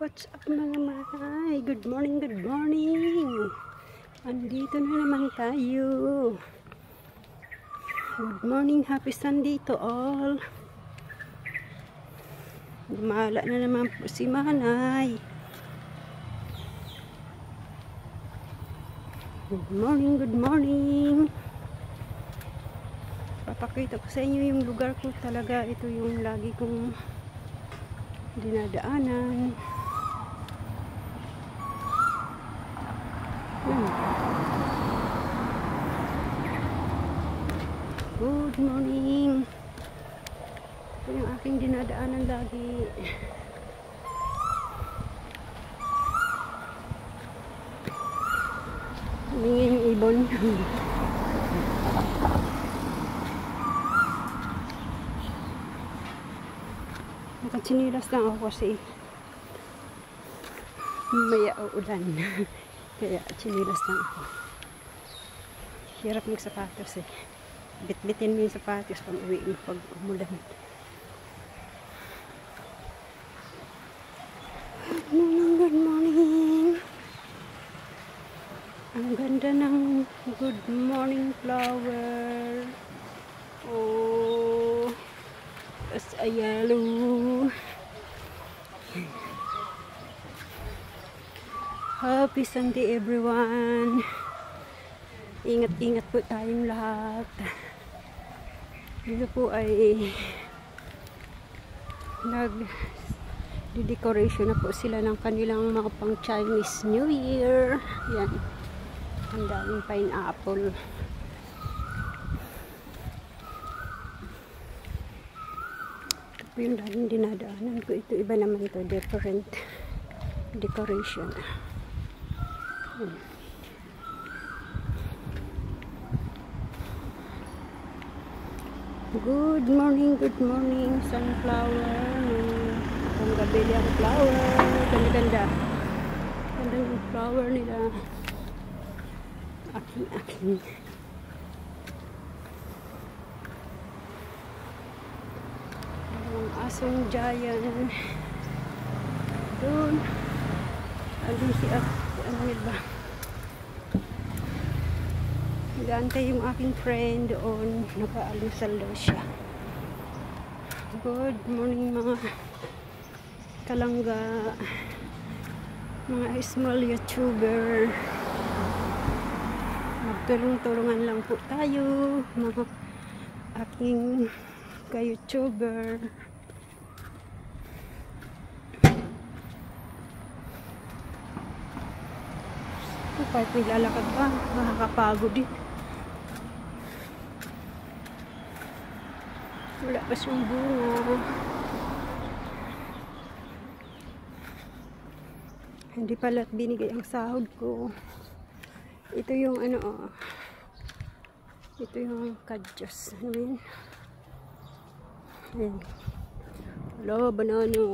What's up mga mahay? Good morning, good morning. Andito na naman tayo. Good morning, happy Sunday to all. Gumala na naman po si Manay. Good morning, good morning. Papakita ko sa inyo yung lugar ko talaga. Ito yung lagi kong dinadaanan. Good morning. Ito yung aking dinadaanan lagi. Humingi yung ibon. Nakatsinilas lang ako kasi maya uulan. Kaya chinilas lang ako. Hirap ng sapatos eh. Bitbitin mo yung sapatos pag uwi mo pag umulan. Good morning, good morning. Ang ganda ng good morning flower. Oh, it's a yellow. Happy Sunday everyone. Ingat-ingat po tayong lahat. Dito po ay nag decoration na po sila ng kanilang mga pang Chinese New Year. Yan. Ang daming pineapple. Ito po yung laging dinadaanan ko. Ito iba naman to different decoration. Hmm. Good morning, good morning, sunflower. Ang gabi ang flower. Ganda-ganda. Ganda ng flower nila. Aking-aking. Ang asong giant. Doon. Andun si, ano yun ba? Nag-aantay yung aking friend doon. Nag-aalusal daw siya. Good morning mga kalangga. Mga small YouTuber. Magtulong-tulungan lang po tayo. Mga aking ka-YouTuber. Kahit may lalakad pa, makakapagod din. Wala pa siyang bunga. Hindi pala binigay ang sahod ko. Ito yung ano, oh. Ito yung kadyos. Ano yun? Ayan. Wala, banana.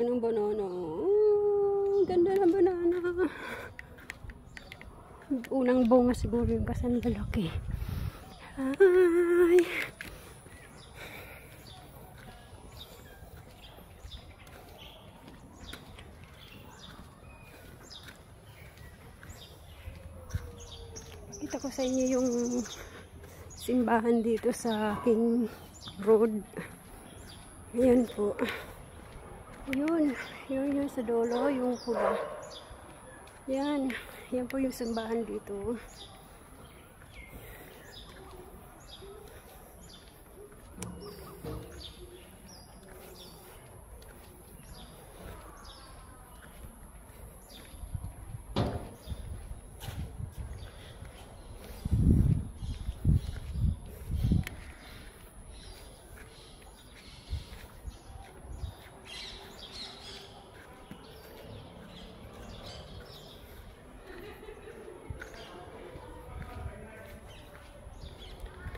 Anong banana? Oh, ganda ng banana. Unang bunga siguro yung kasan lalaki. Kita ko sa inyo yung simbahan dito sa aking road. Ayan po. Yun. Yun yung sa dolo, yung pula. Yan. Yan po yung simbahan dito.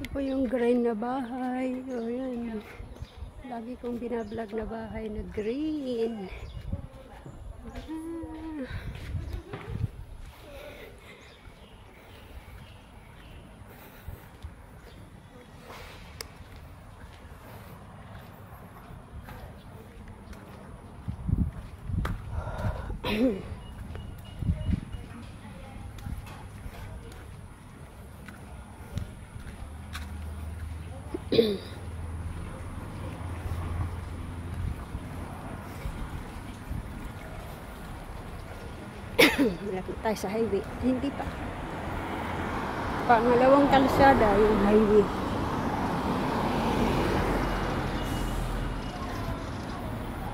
Po yung green na bahay. O yan. Lagi kong binablog na bahay na green. Ah. Malapit tayo sa highway. Hindi pa. Pangalawang kalsada yung highway.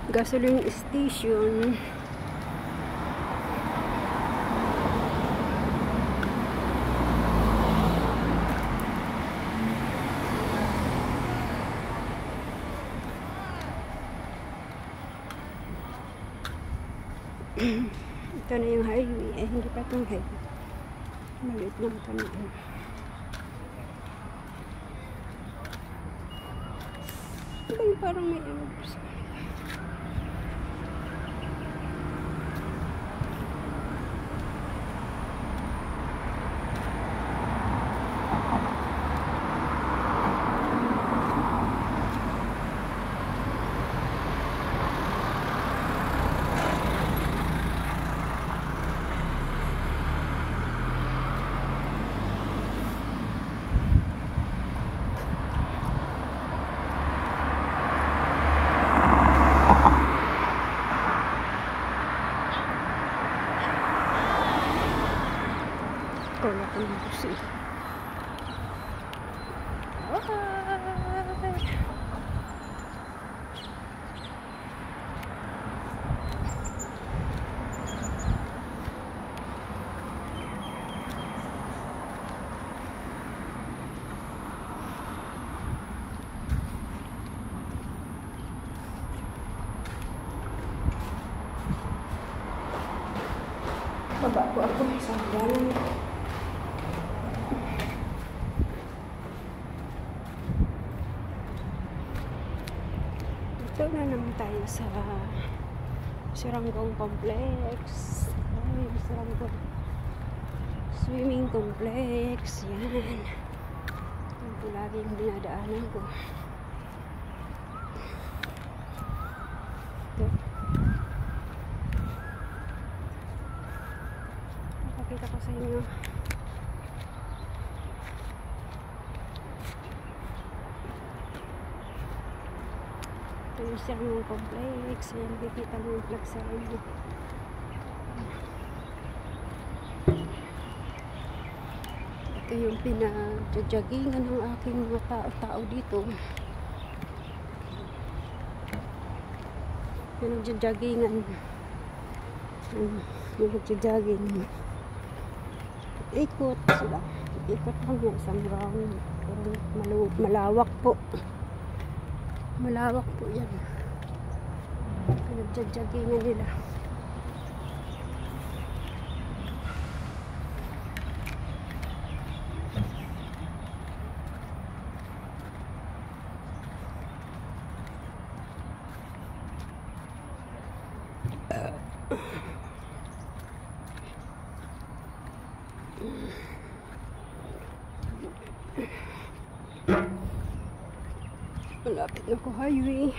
Gasoline station. Ito na yung highway. Eh, hindi pa itong highway. Maliit lang ito na. Ito yung parang may ano sa Wala ko ng busi. Bye! Baba ko ako sa hangganan. Ito na naman tayo sa Siranggong Complex. Ay, Siranggong Swimming Complex. Yan. Ito lagi yung dinadaanan ko. Ito. Pakita ko sa inyo. Ito yung Complex. Ayan, kikita mo yung flag sa inyo. Ito yung pinagjajagingan ng aking mga tao-tao dito. Pinagjajagingan. Um, Pinagjajogging. Ikot sila. Ikot lang yan. Isang round. Malawak po. Malawak po yan. Pinagjajagingan nila. Malapit na ko highway.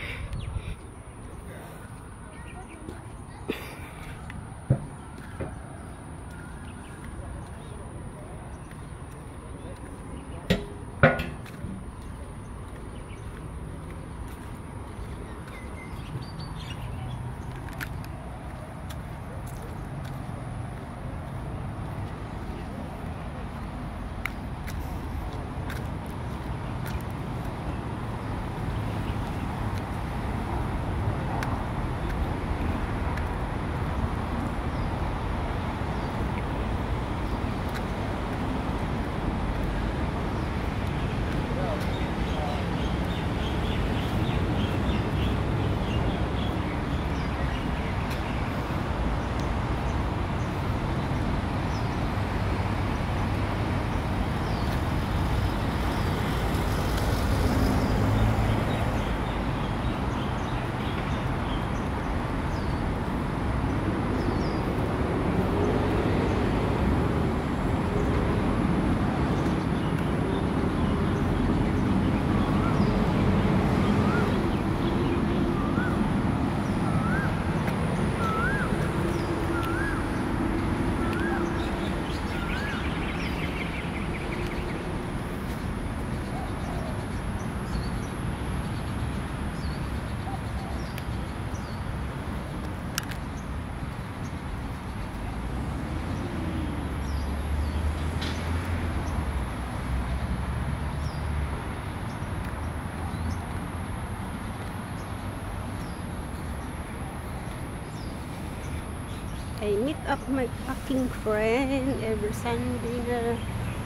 I meet up my fucking friend every Sunday na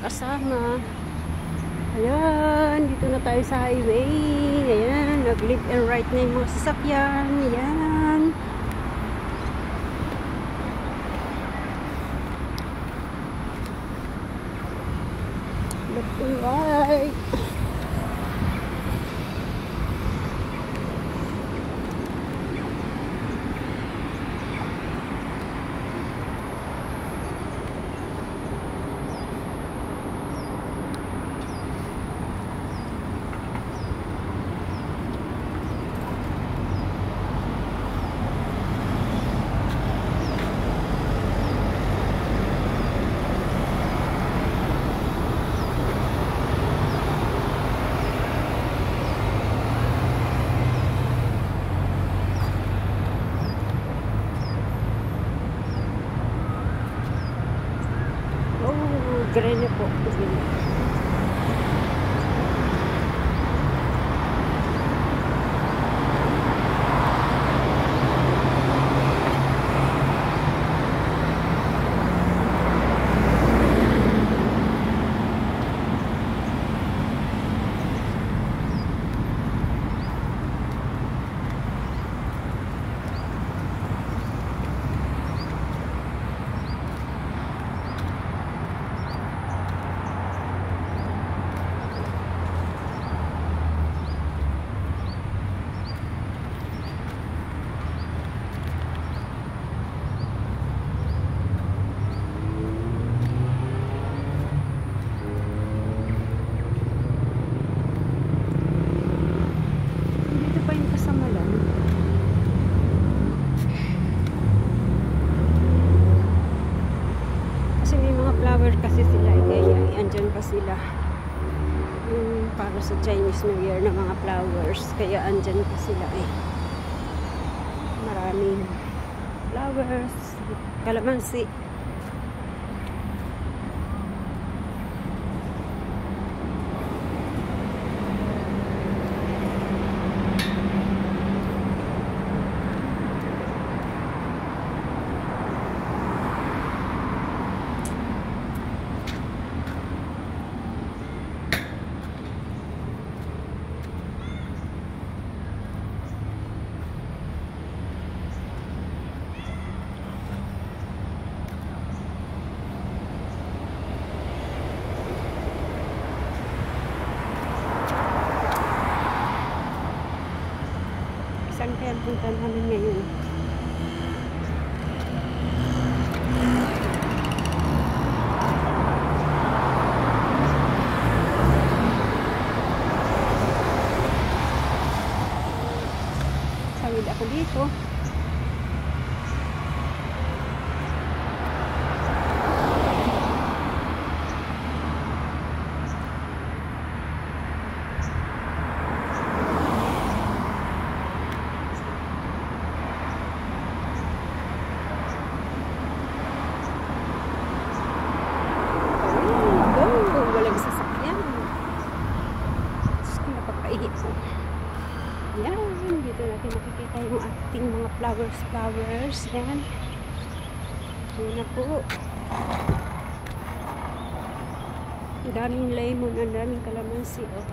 kasama. Ayan, dito na tayo sa highway. Ayan, nag-live and right na yung mga sasakyan. Ayan. Left and right. Oh, green po. Green. Dito pa yung kasamalan. Kasi may flower kasi sila. eh, Kaya andyan pa sila. Yung para sa Chinese New Year na mga flowers. Kaya andyan pa sila eh. Maraming flowers. Kalamansi. Saan kaya ang punta namin ngayon? Sawid ako dito. Go! Walang sasakyan. Diyos ko, napapaihi ko. Yan, dito natin makikita yung ating mga flowers, flowers. Yan. Yan na po. Ang daming lemon, ang daming kalamansi. Oh.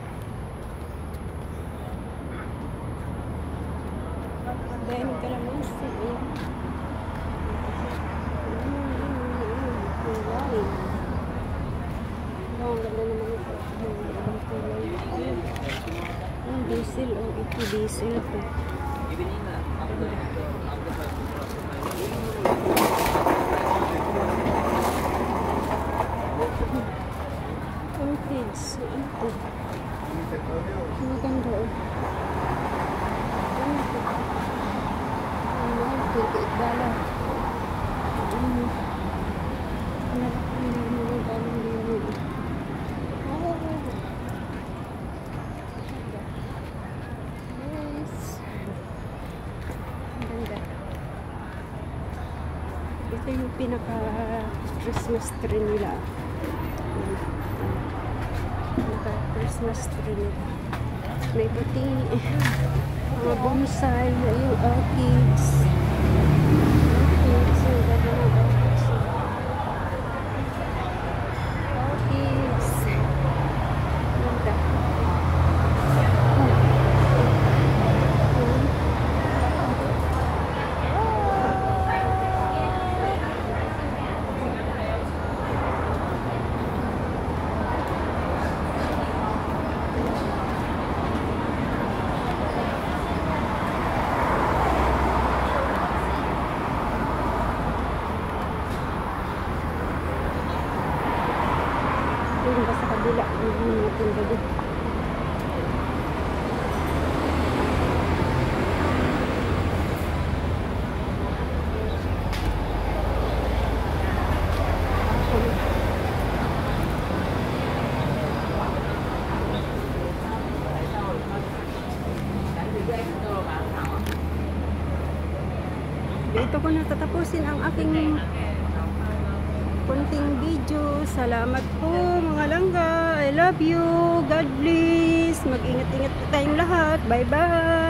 Ang daming kalamansi. Oh, ang naman ito. Ang. Ang diesel. Oh, ito diesel po. Orchids. Ano po? Ang ganda oh. Ano po? Ang mahal po. Kaitbala. Ano? Ano po? Hindi mo lang galing din yun. Oh. Yes. Ang ganda. Ito yung pinaka Christmas tree nila. Pinaka Christmas tree nila. May puti. Mga bonsai. Yung orchids. Orchids. Ang ganda lang natin gabi. Dito ko natatapusin ang aking konting video. Salamat po mga langga. I love you. God bless. Mag-ingat-ingat tayong lahat. Bye-bye.